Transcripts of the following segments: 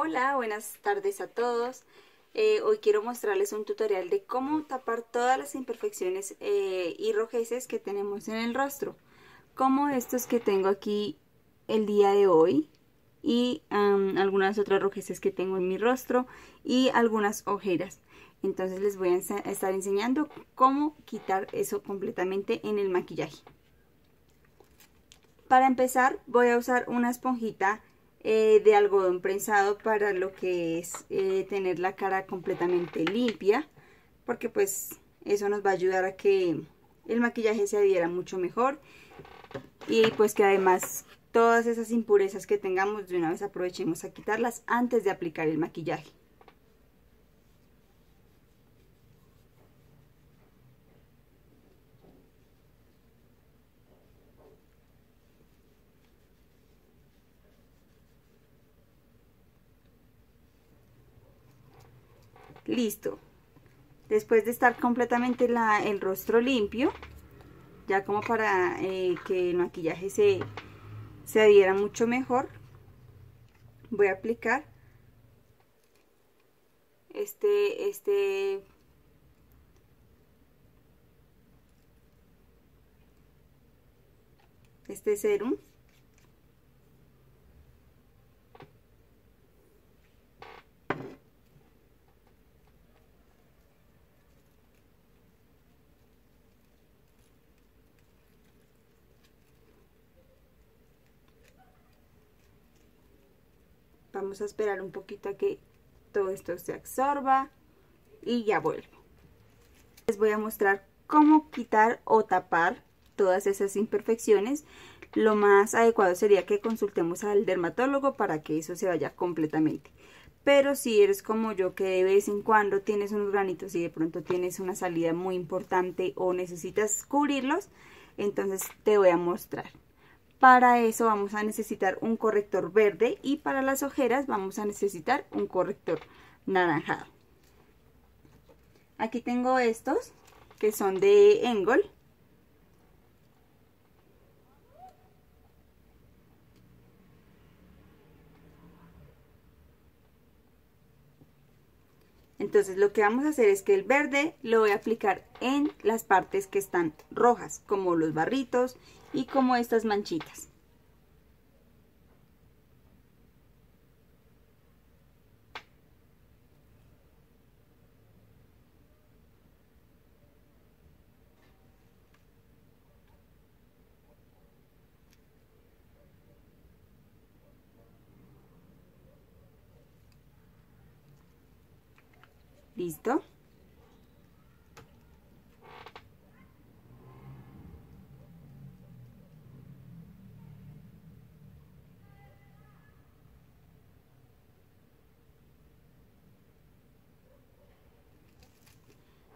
Hola, buenas tardes a todos. Eh, hoy quiero mostrarles un tutorial de cómo tapar todas las imperfecciones eh, y rojeces que tenemos en el rostro. Como estos que tengo aquí el día de hoy y algunas otras rojeces que tengo en mi rostro y algunas ojeras. Entonces les voy a estar enseñando cómo quitar eso completamente en el maquillaje. Para empezar voy a usar una esponjita eh, de algodón prensado para lo que es eh, tener la cara completamente limpia porque pues eso nos va a ayudar a que el maquillaje se adhiera mucho mejor y pues que además todas esas impurezas que tengamos de una vez aprovechemos a quitarlas antes de aplicar el maquillaje. Listo. Después de estar completamente el rostro limpio, ya como para eh, que el maquillaje se, se adhiera mucho mejor, voy a aplicar este, este este serum Vamos a esperar un poquito a que todo esto se absorba y ya vuelvo. Les voy a mostrar cómo quitar o tapar todas esas imperfecciones. Lo más adecuado sería que consultemos al dermatólogo para que eso se vaya completamente. Pero si eres como yo que de vez en cuando tienes unos granitos y de pronto tienes una salida muy importante o necesitas cubrirlos, entonces te voy a mostrar. Para eso vamos a necesitar un corrector verde y para las ojeras vamos a necesitar un corrector naranjado. Aquí tengo estos que son de Engol. Entonces lo que vamos a hacer es que el verde lo voy a aplicar en las partes que están rojas, como los barritos y como estas manchitas. ¿Listo?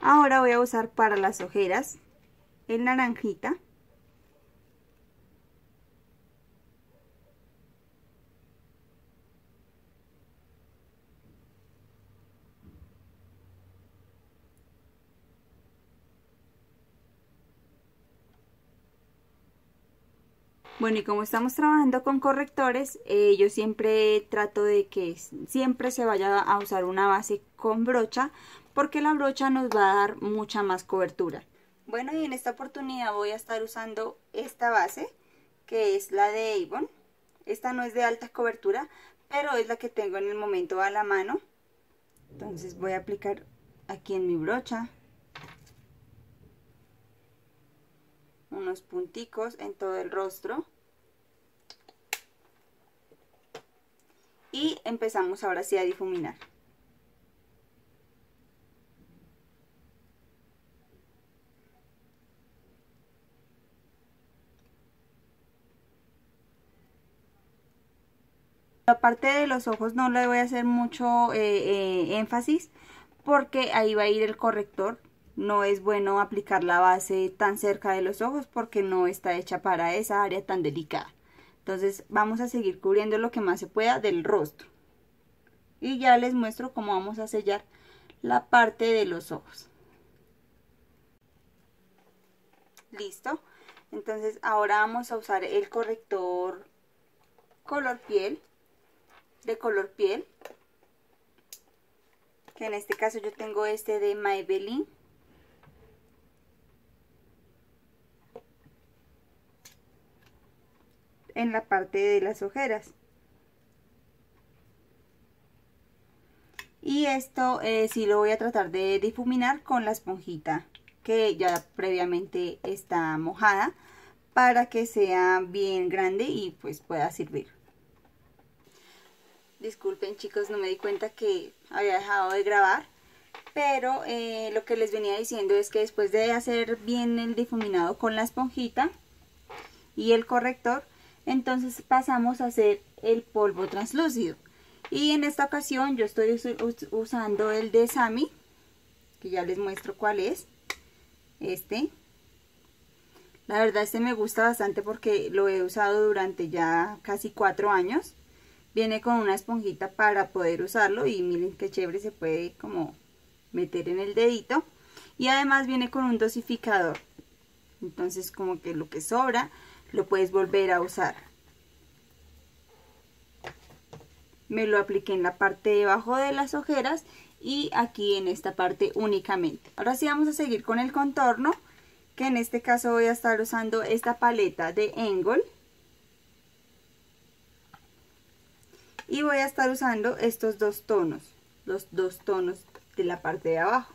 Ahora voy a usar para las ojeras el naranjita. Bueno, y como estamos trabajando con correctores, eh, yo siempre trato de que siempre se vaya a usar una base con brocha porque la brocha nos va a dar mucha más cobertura. Bueno, y en esta oportunidad voy a estar usando esta base, que es la de Avon. Esta no es de alta cobertura, pero es la que tengo en el momento a la mano. Entonces voy a aplicar aquí en mi brocha unos punticos en todo el rostro. Y empezamos ahora sí a difuminar. La parte de los ojos no le voy a hacer mucho eh, eh, énfasis porque ahí va a ir el corrector. No es bueno aplicar la base tan cerca de los ojos porque no está hecha para esa área tan delicada. Entonces vamos a seguir cubriendo lo que más se pueda del rostro. Y ya les muestro cómo vamos a sellar la parte de los ojos. Listo. Entonces ahora vamos a usar el corrector color piel de color piel. Que en este caso yo tengo este de Maybelline. En la parte de las ojeras. Y esto eh, sí lo voy a tratar de difuminar con la esponjita que ya previamente está mojada para que sea bien grande y pues pueda servir. Disculpen chicos, no me di cuenta que había dejado de grabar. Pero eh, lo que les venía diciendo es que después de hacer bien el difuminado con la esponjita y el corrector, entonces pasamos a hacer el polvo translúcido. Y en esta ocasión yo estoy usando el de Sami, que ya les muestro cuál es. Este. La verdad este me gusta bastante porque lo he usado durante ya casi cuatro años. Viene con una esponjita para poder usarlo y miren qué chévere se puede como meter en el dedito. Y además viene con un dosificador. Entonces como que lo que sobra lo puedes volver a usar me lo apliqué en la parte de abajo de las ojeras y aquí en esta parte únicamente. Ahora sí vamos a seguir con el contorno, que en este caso voy a estar usando esta paleta de Engel. Y voy a estar usando estos dos tonos, los dos tonos de la parte de abajo.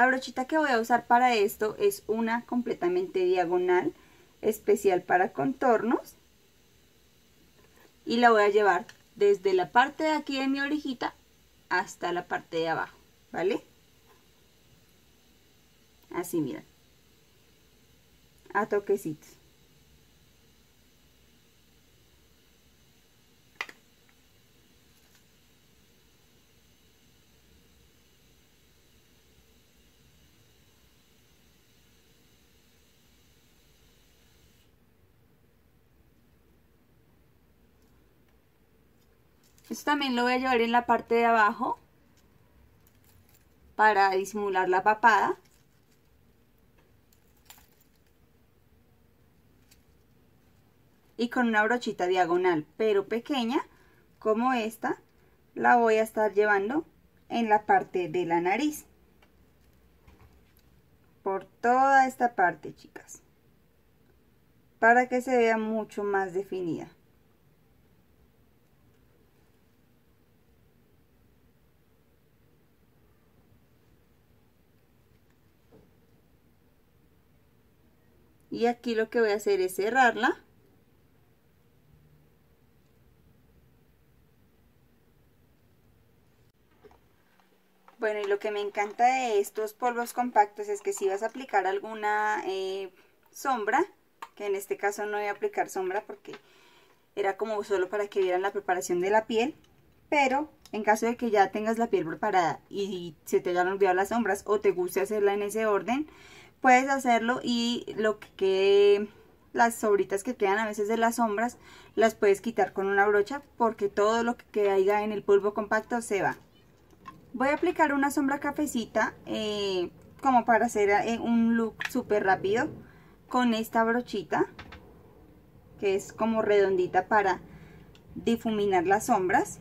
La brochita que voy a usar para esto es una completamente diagonal especial para contornos y la voy a llevar desde la parte de aquí de mi orejita hasta la parte de abajo, ¿vale? Así, miren. A toquecitos. También lo voy a llevar en la parte de abajo para disimular la papada. Y con una brochita diagonal, pero pequeña, como esta, la voy a estar llevando en la parte de la nariz. Por toda esta parte, chicas. Para que se vea mucho más definida. Y aquí lo que voy a hacer es cerrarla. Bueno, y lo que me encanta de estos polvos compactos es que si vas a aplicar alguna eh, sombra, que en este caso no voy a aplicar sombra porque era como solo para que vieran la preparación de la piel, pero en caso de que ya tengas la piel preparada y se te hayan olvidado las sombras o te guste hacerla en ese orden, puedes hacerlo y lo que quede, las sobritas que quedan a veces de las sombras, las puedes quitar con una brocha porque todo lo que caiga en el polvo compacto se va. Voy a aplicar una sombra cafecita eh, como para hacer eh, un look súper rápido con esta brochita que es como redondita para difuminar las sombras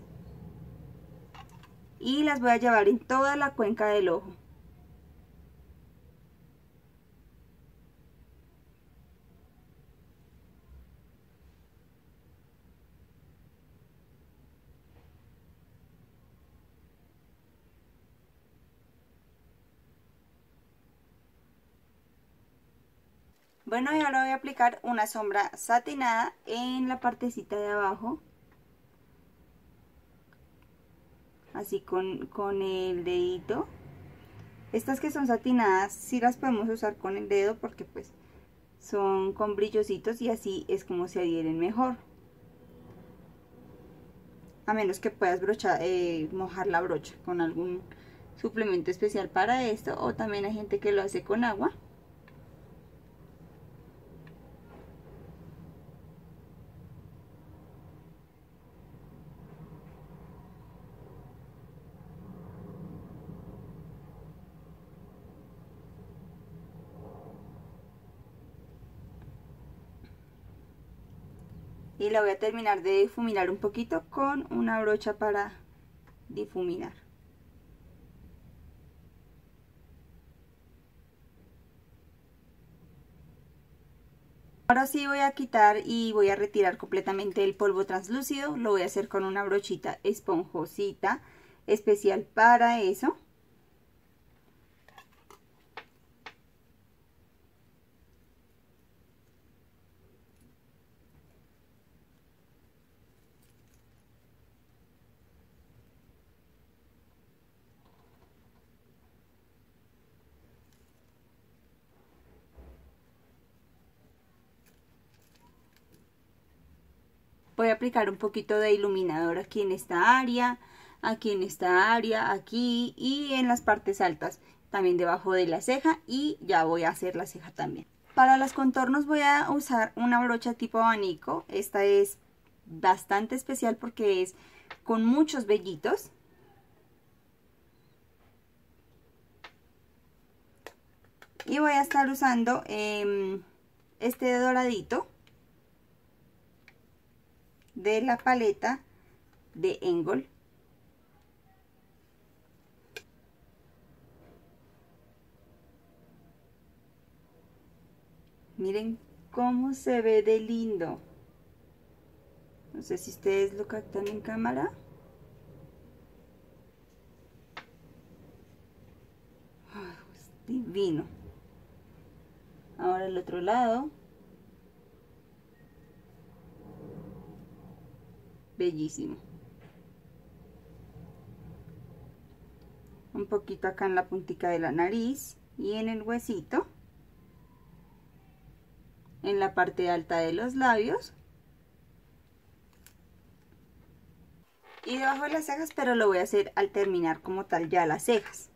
y las voy a llevar en toda la cuenca del ojo Bueno, y ahora voy a aplicar una sombra satinada en la partecita de abajo. Así con, con el dedito. Estas que son satinadas sí las podemos usar con el dedo porque pues son con brillositos y así es como se adhieren mejor. A menos que puedas eh, mojar la brocha con algún suplemento especial para esto o también hay gente que lo hace con agua. Y la voy a terminar de difuminar un poquito con una brocha para difuminar. Ahora sí voy a quitar y voy a retirar completamente el polvo translúcido. Lo voy a hacer con una brochita esponjosita especial para eso. Voy a aplicar un poquito de iluminador aquí en esta área, aquí en esta área, aquí y en las partes altas, también debajo de la ceja y ya voy a hacer la ceja también. Para los contornos voy a usar una brocha tipo abanico, esta es bastante especial porque es con muchos vellitos. Y voy a estar usando eh, este doradito de la paleta de Engel. Miren cómo se ve de lindo. No sé si ustedes lo captan en cámara. divino. Ahora el otro lado. Bellísimo. Un poquito acá en la puntita de la nariz y en el huesito. En la parte alta de los labios. Y debajo de las cejas, pero lo voy a hacer al terminar como tal ya las cejas.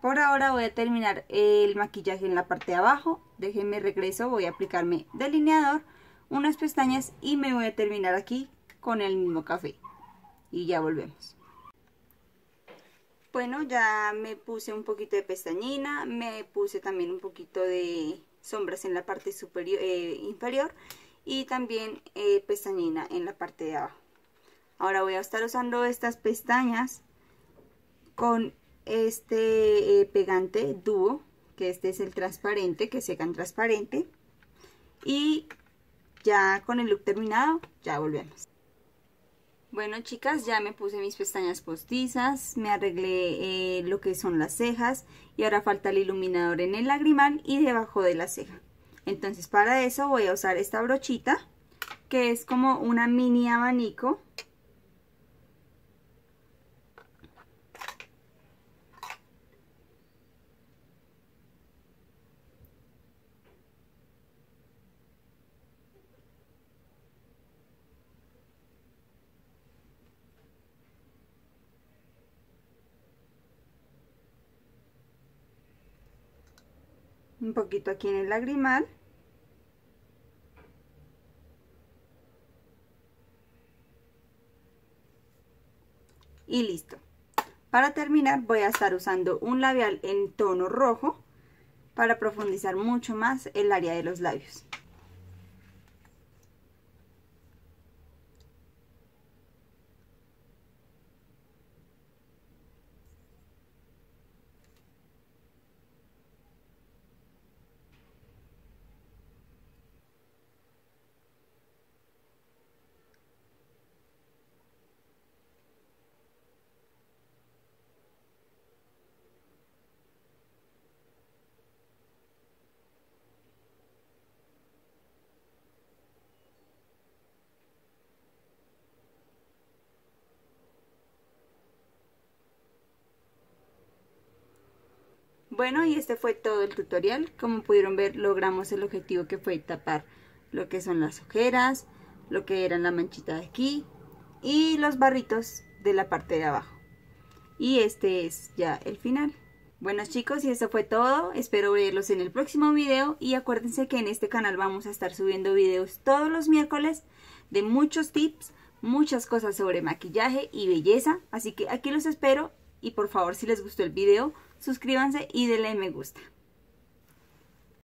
Por ahora voy a terminar el maquillaje en la parte de abajo. Déjenme regreso, voy a aplicarme delineador unas pestañas y me voy a terminar aquí con el mismo café. Y ya volvemos. Bueno, ya me puse un poquito de pestañina, me puse también un poquito de sombras en la parte superior, eh, inferior y también eh, pestañina en la parte de abajo. Ahora voy a estar usando estas pestañas con este eh, pegante dúo, que este es el transparente, que secan transparente. Y ya con el look terminado, ya volvemos. Bueno chicas, ya me puse mis pestañas postizas, me arreglé eh, lo que son las cejas y ahora falta el iluminador en el lagrimal y debajo de la ceja. Entonces para eso voy a usar esta brochita que es como una mini abanico un poquito aquí en el lagrimal. Y listo. Para terminar voy a estar usando un labial en tono rojo para profundizar mucho más el área de los labios Bueno, y este fue todo el tutorial. Como pudieron ver, logramos el objetivo que fue tapar lo que son las ojeras, lo que eran la manchita de aquí y los barritos de la parte de abajo. Y este es ya el final. Bueno chicos, y eso fue todo. Espero verlos en el próximo video. Y acuérdense que en este canal vamos a estar subiendo videos todos los miércoles de muchos tips, muchas cosas sobre maquillaje y belleza. Así que aquí los espero. Y por favor, si les gustó el video, suscríbanse y denle me gusta.